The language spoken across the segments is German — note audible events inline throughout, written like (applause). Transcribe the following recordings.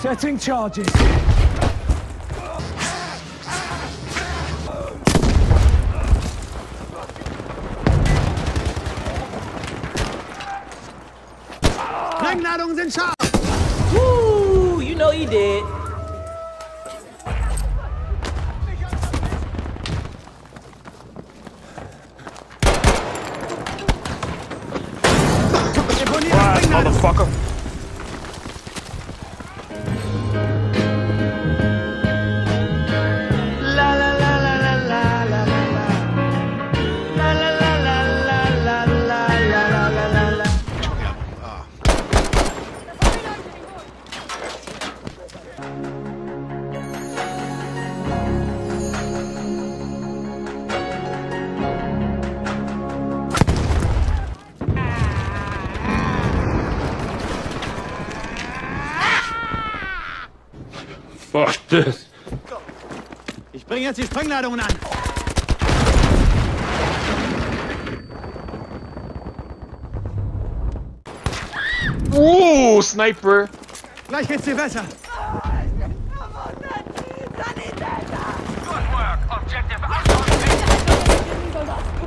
Setting charges. Langnadung's in charge. Woo! You know he did. Motherfucker. This. Ich bringe jetzt die Sprengladungen an. Ooh, sniper. Gleich geht's dir besser.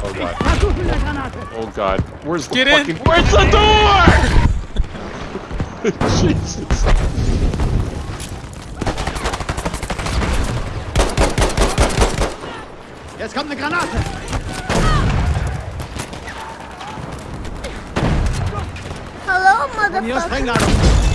Oh god. Versuch mit der Granate. Oh god. Where's the Get in. fucking? Where's the door? (laughs) (laughs) Jesus. Jetzt kommt eine Granate. Hello, Von hier motherfucker. Sprengladung.